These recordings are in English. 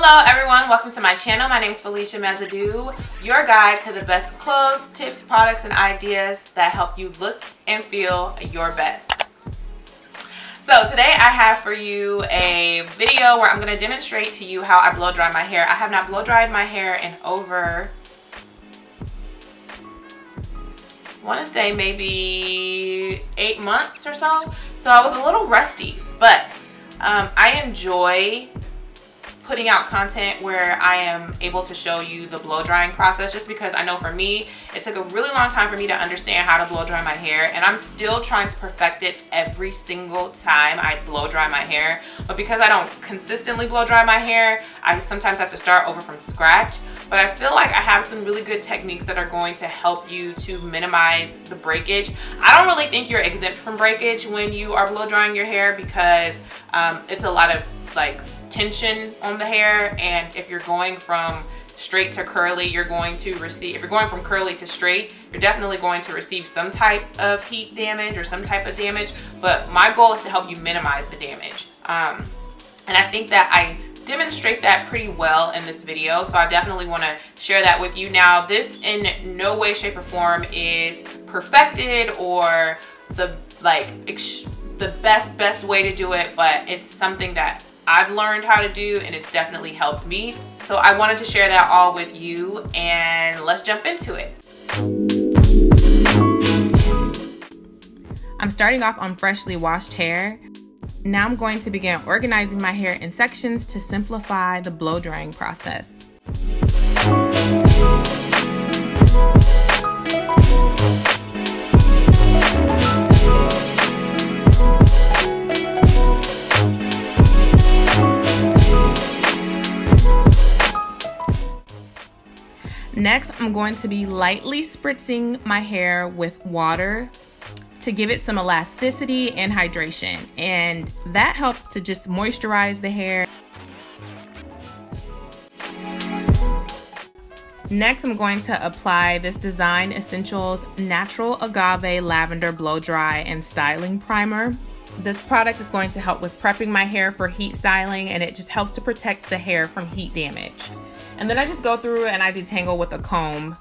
Hello everyone, welcome to my channel. My name is Felicia Mesadieu, your guide to the best clothes, tips, products, and ideas that help you look and feel your best. So today I have for you a video where I'm going to demonstrate to you how I blow dry my hair. I have not blow dried my hair in over, I want to say maybe eight months or so. So I was a little rusty, but um, I enjoy putting out content where I am able to show you the blow drying process just because I know for me, it took a really long time for me to understand how to blow dry my hair and I'm still trying to perfect it every single time I blow dry my hair. But because I don't consistently blow dry my hair, I sometimes have to start over from scratch. But I feel like I have some really good techniques that are going to help you to minimize the breakage. I don't really think you're exempt from breakage when you are blow drying your hair because um, it's a lot of like tension on the hair and if you're going from straight to curly you're going to receive if you're going from curly to straight you're definitely going to receive some type of heat damage or some type of damage but my goal is to help you minimize the damage. Um, and I think that I demonstrate that pretty well in this video so I definitely want to share that with you. Now this in no way shape or form is perfected or the like the best best way to do it but it's something that I've learned how to do and it's definitely helped me. So I wanted to share that all with you and let's jump into it. I'm starting off on freshly washed hair. Now I'm going to begin organizing my hair in sections to simplify the blow drying process. Next, I'm going to be lightly spritzing my hair with water to give it some elasticity and hydration. And that helps to just moisturize the hair. Next, I'm going to apply this Design Essentials Natural Agave Lavender Blow Dry and Styling Primer. This product is going to help with prepping my hair for heat styling and it just helps to protect the hair from heat damage. And then I just go through and I detangle with a comb.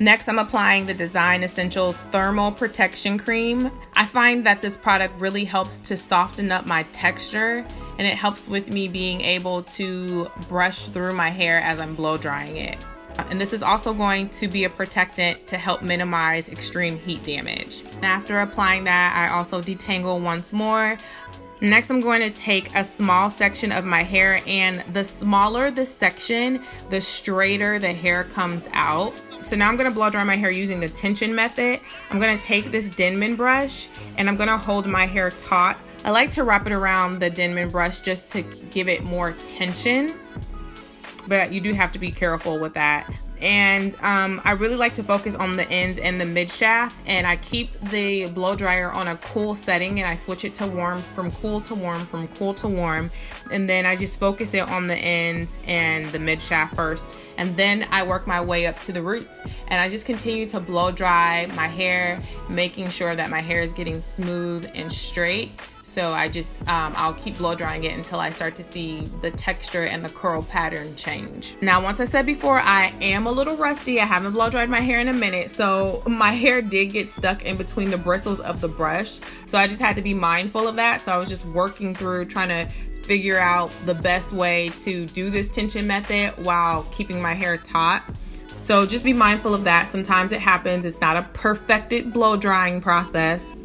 Next, I'm applying the Design Essentials Thermal Protection Cream. I find that this product really helps to soften up my texture and it helps with me being able to brush through my hair as I'm blow drying it. And this is also going to be a protectant to help minimize extreme heat damage. After applying that, I also detangle once more. Next, I'm going to take a small section of my hair and the smaller the section, the straighter the hair comes out. So now I'm gonna blow dry my hair using the tension method. I'm gonna take this Denman brush and I'm gonna hold my hair taut. I like to wrap it around the Denman brush just to give it more tension, but you do have to be careful with that. And um, I really like to focus on the ends and the mid shaft and I keep the blow dryer on a cool setting and I switch it to warm from cool to warm from cool to warm. And then I just focus it on the ends and the mid shaft first and then I work my way up to the roots. And I just continue to blow dry my hair making sure that my hair is getting smooth and straight so I just, um, I'll keep blow drying it until I start to see the texture and the curl pattern change. Now, once I said before, I am a little rusty. I haven't blow dried my hair in a minute. So my hair did get stuck in between the bristles of the brush. So I just had to be mindful of that. So I was just working through trying to figure out the best way to do this tension method while keeping my hair taut. So just be mindful of that. Sometimes it happens. It's not a perfected blow drying process.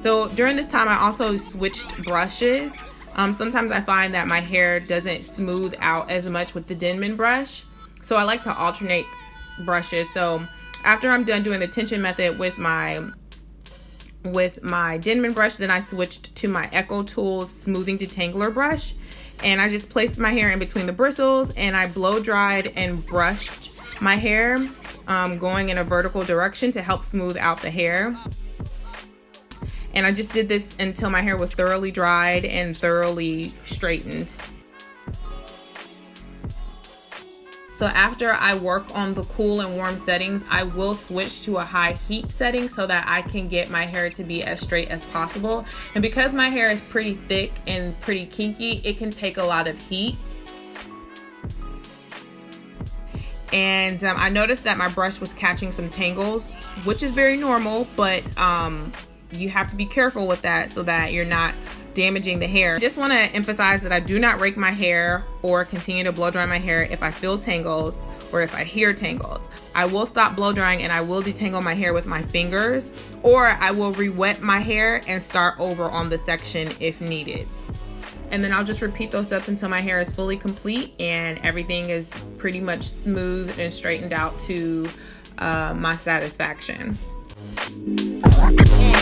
So during this time, I also switched brushes. Um, sometimes I find that my hair doesn't smooth out as much with the Denman brush. So I like to alternate brushes. So after I'm done doing the tension method with my with my Denman brush, then I switched to my EcoTools Smoothing Detangler brush. And I just placed my hair in between the bristles and I blow dried and brushed my hair um, going in a vertical direction to help smooth out the hair. And I just did this until my hair was thoroughly dried and thoroughly straightened. So after I work on the cool and warm settings, I will switch to a high heat setting so that I can get my hair to be as straight as possible. And because my hair is pretty thick and pretty kinky, it can take a lot of heat. and um, I noticed that my brush was catching some tangles, which is very normal, but um, you have to be careful with that so that you're not damaging the hair. I just want to emphasize that I do not rake my hair or continue to blow dry my hair if I feel tangles or if I hear tangles. I will stop blow drying and I will detangle my hair with my fingers or I will re-wet my hair and start over on the section if needed. And then I'll just repeat those steps until my hair is fully complete and everything is pretty much smooth and straightened out to uh, my satisfaction.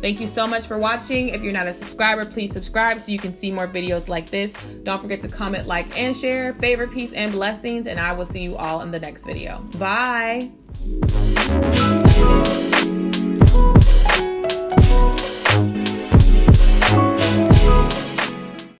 Thank you so much for watching. If you're not a subscriber, please subscribe so you can see more videos like this. Don't forget to comment, like, and share. Favor, peace, and blessings. And I will see you all in the next video. Bye.